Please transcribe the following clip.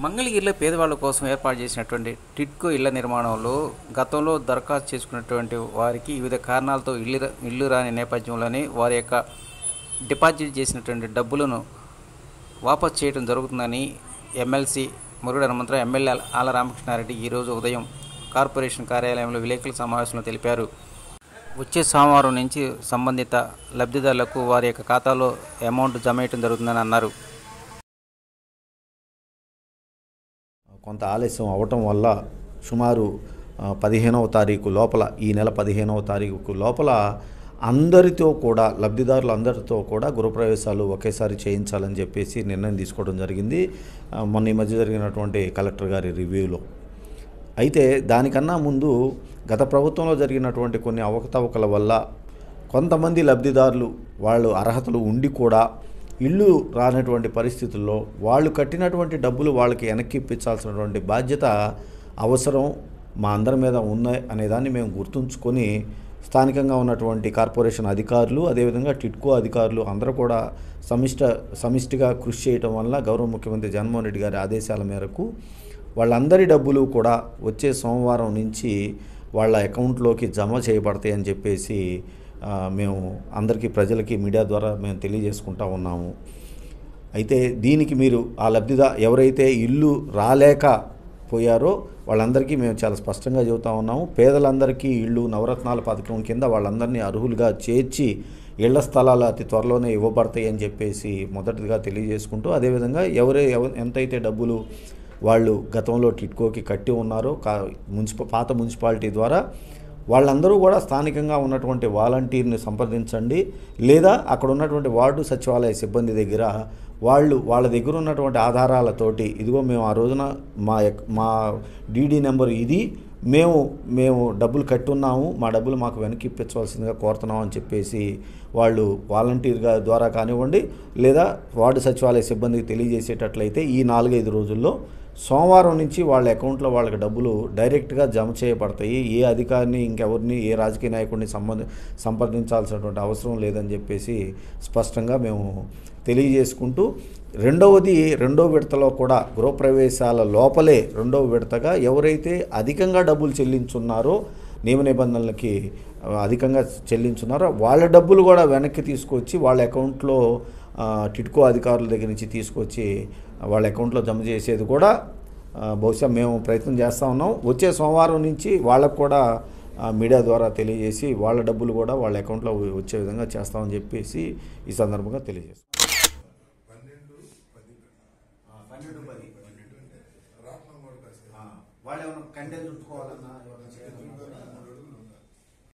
మంగళగిరిలో పేదవాళ్ళ కోసం ఏర్పాటు చేసినటువంటి టిట్కో ఇళ్ళ నిర్మాణంలో గతంలో దరఖాస్తు చేసుకున్నటువంటి వారికి వివిధ కారణాలతో ఇల్లు ఇల్లు రాని నేపథ్యంలోనే వారి యొక్క డిపాజిట్ చేసినటువంటి డబ్బులను వాపస్ చేయడం జరుగుతుందని ఎమ్మెల్సీ మురుగడ హనుమంతరావు ఎమ్మెల్యే ఆల రామకృష్ణారెడ్డి ఈరోజు ఉదయం కార్పొరేషన్ కార్యాలయంలో విలేకరుల సమావేశంలో తెలిపారు. వచ్చే సోమవారం నుంచి సంబంధిత లబ్ధిదారులకు వారి యొక్క ఖాతాలో అమౌంట్ జమ చేయడం జరుగుతుందని అన్నారు. కొంత ఆలస్యం అవటం వల్ల సుమారు పదిహేనవ తారీఖు లోపల ఈ నెల పదిహేనవ తారీఖు లోపల అందరితో కూడా లబ్ధిదారులు అందరితో కూడా గృహప్రవేశాలు ఒకేసారి చేయించాలని చెప్పేసి నిర్ణయం తీసుకోవడం జరిగింది. మొన్న ఈ మధ్య జరిగినటువంటి కలెక్టర్ గారి రివ్యూలో. అయితే దానికన్నా ముందు గత ప్రభుత్వంలో జరిగినటువంటి కొన్ని అవకతవకల వల్ల కొంతమంది లబ్ధిదారులు వాళ్ళు అర్హతలు ఉండి కూడా ఇల్లు రానటువంటి పరిస్థితుల్లో వాళ్ళు కట్టినటువంటి డబ్బులు వాళ్ళకి వెనక్కి ఇప్పించాల్సినటువంటి బాధ్యత అవసరం మా అందరి మీద ఉన్నాయి అనేదాన్ని మేము గుర్తుంచుకొని స్థానికంగా ఉన్నటువంటి కార్పొరేషన్ అధికారులు అదేవిధంగా టిట్కో అధికారులు అందరూ కూడా సమిష్ట సమిష్టిగా కృషి చేయటం వల్ల గౌరవ ముఖ్యమంత్రి జగన్మోహన్ రెడ్డి గారి ఆదేశాల మేరకు వాళ్ళందరి డబ్బులు కూడా వచ్చే సోమవారం నుంచి వాళ్ళ అకౌంట్లోకి జమ చేయబడతాయి అని చెప్పేసి మేము అందరికీ ప్రజలకి మీడియా ద్వారా మేము తెలియజేసుకుంటా ఉన్నాము. అయితే దీనికి మీరు ఆ లబ్ధిదా ఎవరైతే ఇల్లు రాలేక పోయారో వాళ్ళందరికీ మేము చాలా స్పష్టంగా చెబుతా ఉన్నాము. పేదలందరికీ ఇళ్ళు నవరత్నాల పథకం కింద వాళ్ళందరినీ అర్హులుగా చేర్చి ఇళ్ళ స్థలాలు అతి త్వరలోనే ఇవ్వబడతాయి అని చెప్పేసి మొదటిగా తెలియజేసుకుంటూ అదేవిధంగా ఎవరే ఎవ ఎంతైతే డబ్బులు వాళ్ళు గతంలో టిట్కోకి కట్టి ఉన్నారో కా మున్సిప పాత మున్సిపాలిటీ ద్వారా వాళ్ళందరూ కూడా స్థానికంగా ఉన్నటువంటి వాలంటీర్ని సంప్రదించండి. లేదా అక్కడ ఉన్నటువంటి వార్డు సచివాలయ సిబ్బంది దగ్గర వాళ్ళు వాళ్ళ దగ్గర ఉన్నటువంటి ఆధారాలతోటి ఇదిగో మేము ఆ రోజున మా యొక్క- మా డీడీ నెంబర్ ఇది మేము మేము డబ్బులు కట్టున్నాము మా డబ్బులు మాకు వెనక్కి ఇప్పించవలసిందిగా కోరుతున్నాం అని చెప్పేసి వాళ్ళు వాలంటీర్గా ద్వారా కానివ్వండి లేదా వార్డు సచివాలయ సిబ్బందికి తెలియజేసేటట్లయితే ఈ నాలుగైదు రోజుల్లో సోమవారం నుంచి వాళ్ళ అకౌంట్లో వాళ్ళకి డబ్బులు డైరెక్ట్గా జమ చేయబడతాయి. ఏ అధికారిని ఇంకెవరిని ఏ రాజకీయ నాయకుడిని సంబంధ సంప్రదించాల్సినటువంటి అవసరం లేదని చెప్పేసి స్పష్టంగా మేము తెలియజేసుకుంటూ రెండవది రెండో విడతలో కూడా గృహప్రవేశాల లోపలే రెండవ విడతగా ఎవరైతే అధికంగా డబ్బులు చెల్లించున్నారో నియమ నిబంధనలకి అధికంగా చెల్లించున్నారో వాళ్ళ డబ్బులు కూడా వెనక్కి తీసుకొచ్చి వాళ్ళ అకౌంట్లో టిట్కో అధికారుల దగ్గర నుంచి తీసుకొచ్చి వాళ్ళ అకౌంట్లో జమ చేసేది కూడా బహుశా మేము ప్రయత్నం చేస్తూ ఉన్నాం. వచ్చే సోమవారం నుంచి వాళ్ళకు కూడా మీడియా ద్వారా తెలియజేసి వాళ్ళ డబ్బులు కూడా వాళ్ళ అకౌంట్లో వచ్చే విధంగా చేస్తామని చెప్పేసి ఈ సందర్భంగా తెలియజేస్తాం వాళ్ళు ఏమైనా కండెలు చుట్టుకోవాలన్నా